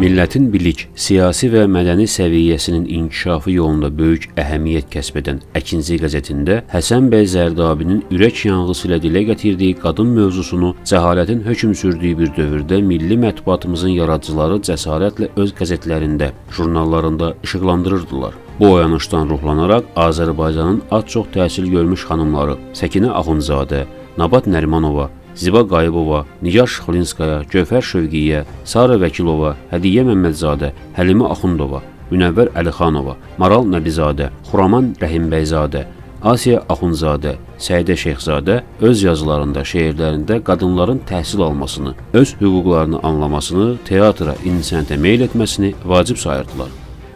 Millətin bilik, siyasi və mədəni səviyyəsinin inkişafı yolunda böyük əhəmiyyət kəsb edən Əkinci qəzetində Həsən bəy Zərdabinin ürək yanğısı ilə dilə gətirdiyi qadın mövzusunu cəhalətin hökm sürdüyü bir dövrdə milli mətbuatımızın yaradıcıları cəsarətlə öz qəzetlərində, jurnallarında işıqlandırırdılar. Bu oyanışdan ruhlanaraq Azərbaycanın az çox təhsil görmüş xanımları Səkinə Axundzadə, Nabat Nərimanova, Ziba Qayıbova, Nigar Şıxlinskaya, Gövhər Şövqiyyə, Sara Vəkilova, Hədiyyə Məmmədzadə, Həlimə Axundova, Münəvvər Əlixanova, Maral Nəbizadə, Xuraman Rəhimbəyzadə, Asiya Axundzadə, Səidə Şeyxzadə öz yazılarında, şeirlərində qadınların təhsil almasını, öz hüquqlarını anlamasını, teatra, insənətə meyl etməsini vacib sayırdılar.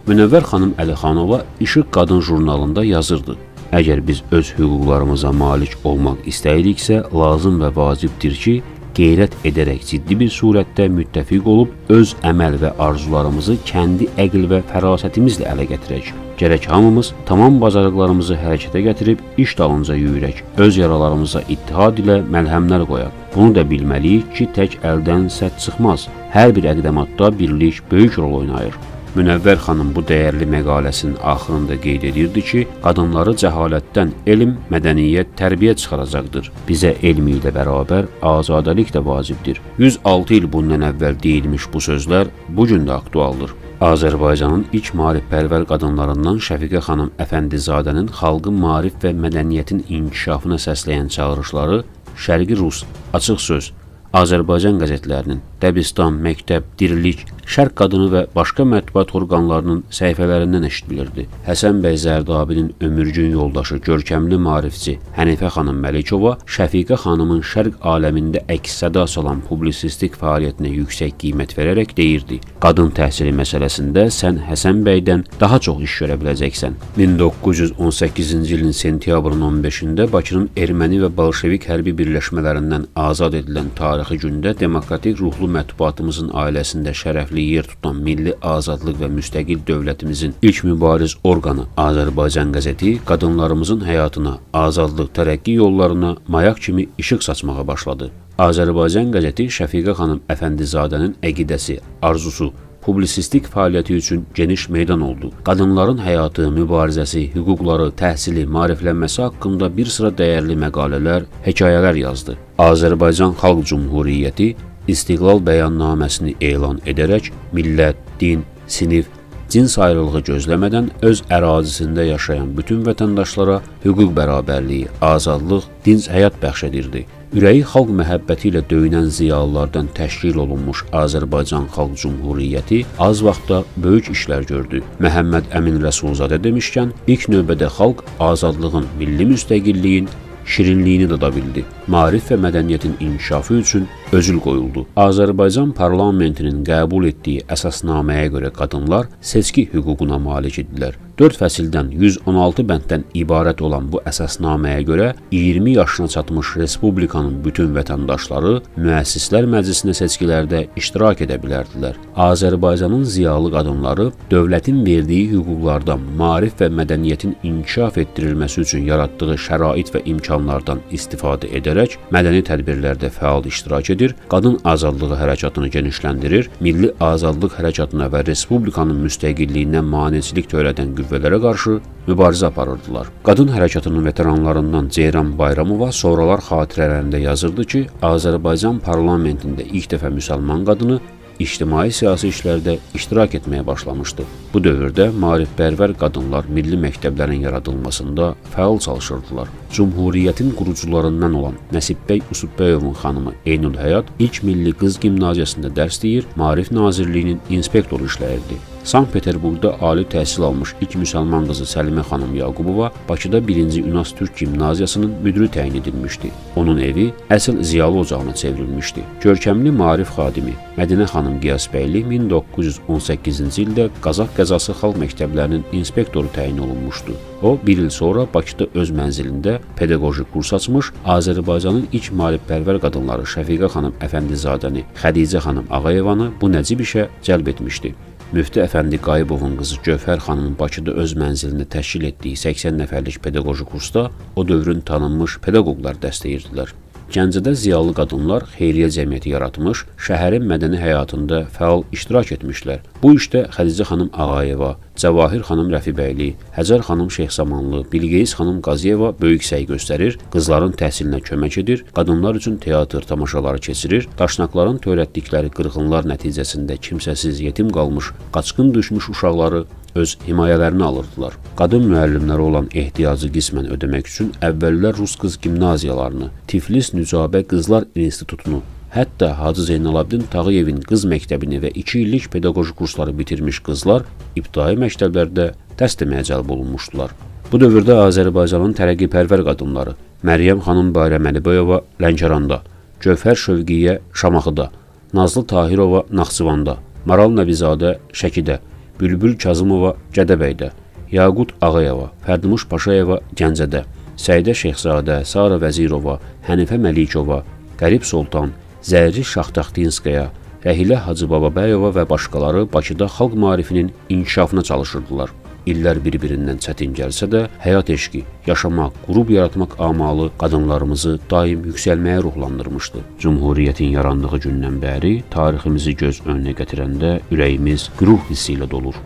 Münəvvər xanım Əlixanova İşıq Qadın jurnalında yazırdı. Əgər biz öz hüquqlarımıza malik olmaq istəyiriksə, lazım və vacibdir ki, qeyrət edərək ciddi bir surətdə müttəfiq olub öz əməl və arzularımızı kəndi əql və fərasətimizlə ələ gətirək. Gərək hamımız tamam bacarıqlarımızı hərəkətə gətirib iş dalınca yüyürək, öz yaralarımıza ittihad ilə məlhəmlər qoyaq. Bunu da bilməliyik ki, tək əldən sədd çıxmaz. Hər bir əqdamatda birlik böyük rol oynayır. Münəvvər xanım bu dəyərli məqaləsinin axırında qeyd edirdi ki, qadınları cəhalətdən elm, mədəniyyət, tərbiyə çıxaracaqdır. Bizə elm ilə bərabər azadəlik də vacibdir. 106 il bundan əvvəl deyilmiş bu sözlər bu gün də aktualdır. Azərbaycanın ilk maarifpərvər qadınlarından Şəfiqə xanım Əfəndizadənin xalqın maarif və mədəniyyətin inkişafına səsləyən çağırışları Şərqi Rus, Açıq söz, Azərbaycan qəzetlərinin, Dəbistan, Məktəb, Dirilik, Şərq qadını və başqa mətbuat orqanlarının səhifələrindən eşidilirdi. Həsən bəy Zərdabinin ömürgün yoldaşı, görkəmli maarifçi Hənifə xanım Məlikova Şəfiqə xanımın Şərq aləmində əks-səda salan publisistik fəaliyyətinə yüksək qiymət verərək deyirdi: "Qadın təhsili məsələsində sən Həsən bəydən daha çox iş görə biləcəksən." 1918-ci ilin sentyabrın 15-də Bakının erməni və bolşevik hərbi birləşmələrindən azad edilən tarix tarixi gündə demokratik ruhlu mətbuatımızın ailəsində şərəfli yer tutan milli azadlıq və müstəqil dövlətimizin ilk mübariz orqanı Azərbaycan qəzeti qadınlarımızın həyatına, azadlıq, tərəqqi yollarına mayaq kimi işıq saçmağa başladı. Azərbaycan qəzeti Şəfiqə xanım Əfəndizadənin əqidəsi, arzusu, publisistik fəaliyyəti üçün geniş meydan oldu. Qadınların həyatı, mübarizəsi, hüquqları, təhsili, maariflənməsi haqqında bir sıra dəyərli məqalələr, hekayələr yazdı. Azərbaycan Xalq Cümhuriyyəti İstiqlal bəyannaməsini elan edərək millət, din, sinif, cins ayrılığı gözləmədən öz ərazisində yaşayan bütün vətəndaşlara hüquq bərabərliyi, azadlıq, dinc həyat bəxş edirdi. Ürəyi xalq məhəbbəti ilə döyünən ziyalılardan təşkil olunmuş Azərbaycan Xalq Cümhuriyyəti az vaxtda böyük işlər gördü. Məhəmməd Əmin Rəsulzadə demişkən, ilk növbədə xalq azadlığın, milli müstəqilliyin, şirinliyini dada bildi. Maarif və mədəniyyətin inkişafı üçün özül qoyuldu. Azərbaycan parlamentinin qəbul etdiyi əsasnaməyə görə qadınlar seçki hüququna malik idilər. 4 fəsildən 116 bənddən ibarət olan bu əsasnaməyə görə 20 yaşına çatmış respublikanın bütün vətəndaşları müəssislər məclisinə seçkilərdə iştirak edə bilərdilər. Azərbaycanın ziyalı qadınları dövlətin verdiyi hüquqlardan, maarif və mədəniyyətin inkişaf etdirilməsi üçün yaratdığı şərait və imkanlardan istifadə edərək mədəni tədbirlərdə fəal iştirak edir, qadın azadlığı hərəkatını genişləndirir, milli azadlıq hərəkatına və respublikanın müstəqilliyinə maneçilik törədən qüvvələrə qarşı mübarizə aparırdılar. Qadın hərəkatının veteranlarından Ceyran Bayramova sonralar xatirələrində yazırdı ki, Azərbaycan parlamentində ilk dəfə müsəlman qadını ictimai-siyasi işlərdə iştirak etməyə başlamışdı. Bu dövrdə maarifpərvər qadınlar milli məktəblərin yaradılmasında fəal çalışırdılar. Cümhuriyyətin qurucularından olan Nəsibbəy Usubbayevin xanımı Eynül Həyat ilk Milli Qız Gimnaziyasında dərs deyir, Maarif Nazirliyinin inspektoru işləyirdi. Sankt-Peterburqda ali təhsil almış ilk müsəlman qızı Səlimə xanım Yaqubova Bakıda 1-ci Ünas Türk Gimnaziyasının müdiri təyin edilmişdi. Onun evi əsl ziyalı ocağına çevrilmişdi. Görkəmli maarif xadimi Mədinə xanım Qiyasbəyli 1918-ci ildə Qazaq qəzası xalq məktəblərinin inspektoru təyin olunmuşdu. O, bir il sonra Bakıda öz mənzilində pedaqoji kurs açmış, Azərbaycanın ilk maarifpərvər qadınları Şəfiqə xanım Əfəndizadəni, Xədicə xanım Ağayevanı bu nəcib işə cəlb etmişdi. Müftü Əfəndi Qayıbovun qızı Gövhər xanımın Bakıda öz mənzilində təşkil etdiyi 80 nəfərlik pedaqoji kursda o dövrün tanınmış pedaqoqlar dəstəyirdilər. Gəncədə ziyalı qadınlar xeyriyyə cəmiyyəti yaratmış, şəhərin mədəni həyatında fəal iştirak etmişlər. Bu işdə Xədicə xanım Ağayeva, Cəvahir xanım Rəfibəyli, Həcər xanım Şeyxsamanlı, Bilqeyis xanım Qaziyeva böyük səy göstərir, qızların təhsilinə kömək edir, qadınlar üçün teatr tamaşaları keçirir, daşnaqların törətdikləri qırğınlar nəticəsində kimsəsiz yetim qalmış, qaçqın düşmüş uşaqları öz himayələrinə alırdılar. Qadın müəllimlərə olan ehtiyacı qismən ödəmək üçün əvvəllər rus qız gimnaziyalarını, Tiflis Nücabə Qızlar İnstitutunu, hətta Hacı Zeynalabdin Tağıyevin qız məktəbini və 2 illik pedaqoji kursları bitirmiş qızlar ibtidai məktəblərdə dərs deməyə cəlb olunmuşdular. Bu dövrdə Azərbaycanın tərəqqipərvər qadınları Məryəm xanım Bayram Əliboyeva Lənkəranda, Gövhər Şövqiyyə Şamaxıda, Nazlı Tahirova Naxçıvanda, Maral Nəbizadə Şəkidə, Bülbül Kazımova Gədəbəydə, Yaqut Ağayeva, Fərdimuş Paşayeva Gəncədə, Səidə Şeyxzadə, Sara Vəzirova, Hənifə Məlikova, Qərib Sultan, Zərri Şahtaxtinskaya, Rəhilə Hacıbababəyova və başqaları Bakıda xalq maarifinin inkişafına çalışırdılar. İllər bir-birindən çətin gəlsə də, həyat eşqi, yaşamaq, qurub yaratmaq amalı qadınlarımızı daim yüksəlməyə ruhlandırmışdı. Cümhuriyyətin yarandığı gündən bəri tariximizi göz önünə gətirəndə ürəyimiz qürur hissi ilə dolur.